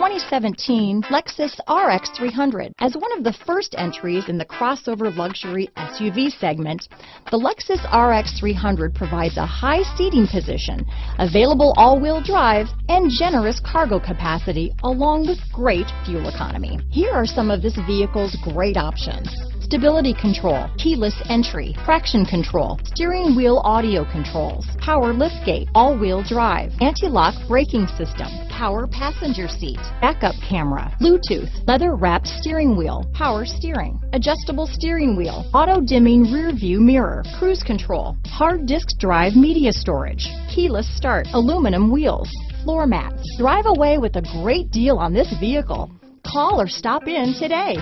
2017 Lexus RX 300. As one of the first entries in the crossover luxury SUV segment, the Lexus RX 300 provides a high seating position, available all-wheel drive, and generous cargo capacity, along with great fuel economy. Here are some of this vehicle's great options stability control, keyless entry, traction control, steering wheel audio controls, power liftgate, all-wheel drive, anti-lock braking system, power passenger seat, backup camera, Bluetooth, leather wrapped steering wheel, power steering, adjustable steering wheel, auto dimming rear view mirror, cruise control, hard disk drive media storage, keyless start, aluminum wheels, floor mats. Drive away with a great deal on this vehicle. Call or stop in today.